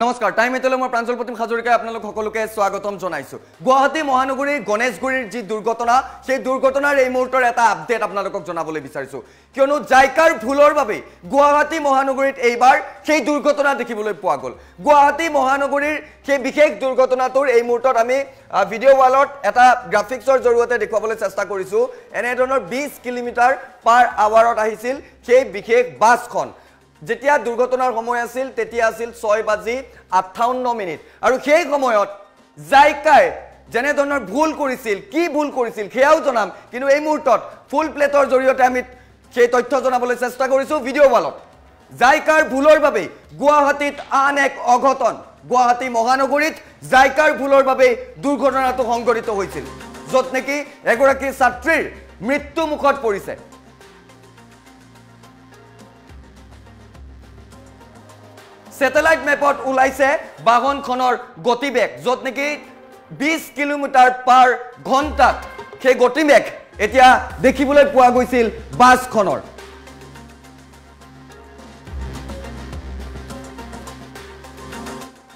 নমস্কাৰ টাইম এতিয়ালৈ মই প্ৰাঞ্জল প্ৰতিম হাজৰিকাই আপোনালোক সকলোকে স্বাগতম জনাইছোঁ। গুৱাহাটী মহানগৰীৰ গণেশগুৰিৰ যি দুৰ্ঘটনা সেই দুৰ্ঘটনাৰ এই মুহূৰ্তৰ এটা আপডেট আপোনালোকক জনাবলৈ বিচাৰিছোঁ। কিয়নো জাইকাৰ ভুলৰ বাবেই গুৱাহাটী মহানগৰীত এইবাৰ সেই দুৰ্ঘটনা দেখিবলৈ পোৱা গ'ল। গুৱাহাটী মহানগৰীৰ সেই বিশেষ দুৰ্ঘটনাটোৰ এই মুহূৰ্তত আমি ভিডিঅ' ৱালত এটা গ্ৰাফিক্সৰ জৰিয়তে দেখুৱাবলৈ চেষ্টা কৰিছোঁ। এনেধৰণৰ বিছ কিলোমিটাৰ পাৰ আৱাৰত আহিছিল সেই বিশেষ বাছখন। যেতিয়া দুৰ্ঘটনাৰ সময় আছিল তেতিয়া আছিল ছয় বাজি আঠাৱন্ন মিনিট। আৰু সেই সময়ত জাইকাই যেনেধৰণৰ ভুল কৰিছিল কি ভুল কৰিছিল সেয়াও জনাম। কিন্তু এই মুহূৰ্তত ফুল প্লেটৰ জৰিয়তে আমি সেই তথ্য জনাবলৈ চেষ্টা কৰিছোঁ ভিডিঅ' ৱালত জাইকাৰ ভুলৰ বাবেই গুৱাহাটীত আন এক অঘটন। গুৱাহাটী মহানগৰীত জাইকাৰ ভুলৰ বাবেই দুৰ্ঘটনাটো সংঘটিত হৈছিল য'ত নেকি এগৰাকী ছাত্ৰীৰ মৃত্যু মুখত পৰিছে। ছেটেলাইট মেপত ওলাইছে বাহনখনৰ গতিবেগ য'ত নেকি বিছ কিলোমিটাৰ পাৰ ঘণ্টাত সেই গতিবেগ এতিয়া দেখিবলৈ পোৱা গৈছিল বাছখনৰ।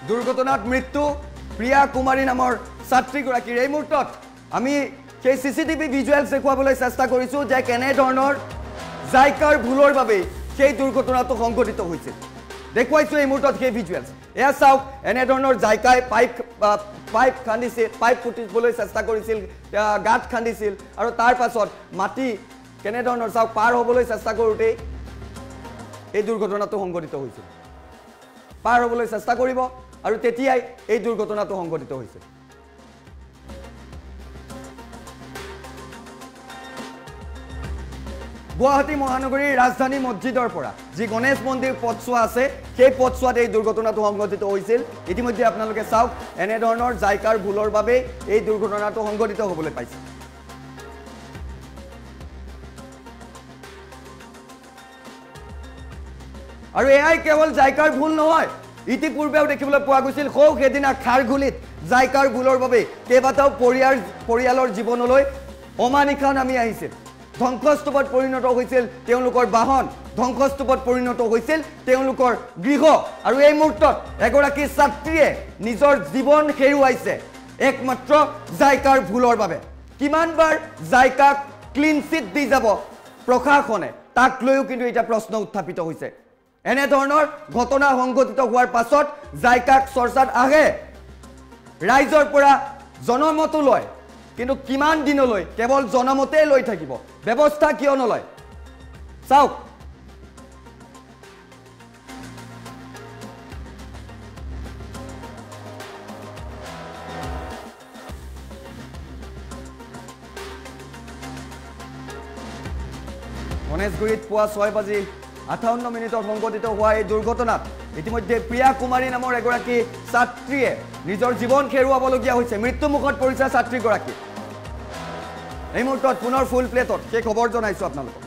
দুৰ্ঘটনাত মৃত্যু প্ৰিয়া কুমাৰী নামৰ ছাত্ৰীগৰাকীৰ। এই মুহূৰ্তত আমি সেই চি চি টিভি ভিজুৱেলছ দেখুৱাবলৈ চেষ্টা কৰিছোঁ যে কেনেধৰণৰ জাইকাৰ ভুলৰ বাবেই সেই দুৰ্ঘটনাটো সংঘটিত হৈছিল। দেখুৱাইছোঁ এই মুহূৰ্তত সেই ভিজুৱেলছ এয়া চাওক এনেধৰণৰ জাইকাই পাইপ পাইপ খান্দিছিল পাইপ পুতিবলৈ চেষ্টা কৰিছিল গাঁত খান্দিছিল আৰু তাৰ পাছত মাটি কেনেধৰণৰ চাওক পাৰ হ'বলৈ চেষ্টা কৰোঁতেই এই দুৰ্ঘটনাটো সংঘটিত হৈছিল পাৰ হ'বলৈ চেষ্টা কৰিব আৰু তেতিয়াই এই দুৰ্ঘটনাটো সংঘটিত হৈছে গুৱাহাটী মহানগৰীৰ ৰাজধানী মছজিদৰ পৰা যি গণেশ মন্দিৰ পথছোৱা আছে সেই পথছোৱাত এই দুৰ্ঘটনাটো সংঘটিত হৈছিল। ইতিমধ্যে আপোনালোকে চাওক এনেধৰণৰ জাইকাৰ ভুলৰ বাবেই এই দুৰ্ঘটনাটো সংঘটিত হ'বলৈ পাইছে। আৰু এয়াই কেৱল জাইকাৰ ভুল নহয় ইতিপূৰ্বেও দেখিবলৈ পোৱা গৈছিল সৌ সেইদিনা খাৰঘুলিত জাইকাৰ ভুলৰ বাবে কেইবাটাও পৰিয়াল পৰিয়ালৰ জীৱনলৈ অমানিশা নামি আহিছিল। ধ্বংসস্তূপত পৰিণত হৈছিল তেওঁলোকৰ বাহন ধ্বংসস্তূপত পৰিণত হৈছিল তেওঁলোকৰ গৃহ। আৰু এই মুহূৰ্তত এগৰাকী ছাত্ৰীয়ে নিজৰ জীৱন হেৰুৱাইছে একমাত্ৰ জাইকাৰ ভুলৰ বাবে। কিমানবাৰ জাইকাক ক্লিন চিট দি যাব প্ৰশাসনে তাক লৈও কিন্তু এতিয়া প্ৰশ্ন উত্থাপিত হৈছে। এনেধৰণৰ ঘটনা সংঘটিত হোৱাৰ পাছত জাইকাক চৰ্চাত আহে। ৰাইজৰ পৰা জনমতো লয়। কিন্তু কিমান দিনলৈ? কেৱল জনমতেই লৈ থাকিব। ব্যৱস্থা কিয় নলয়? চাওক। গণেশগুৰিত পুৱা ছয় বাজি আঠাৱন্ন মিনিটত সংঘটিত হোৱা এই দুৰ্ঘটনাত ইতিমধ্যে প্ৰিয়া কুমাৰী নামৰ এগৰাকী ছাত্ৰীয়ে নিজৰ জীৱন হেৰুৱাবলগীয়া হৈছে। মৃত্যুমুখত পৰিছে ছাত্ৰীগৰাকী। এই মুহূৰ্তত পুনৰ ফুল প্লেটত সেই খবৰ জনাইছোঁ আপোনালোকক।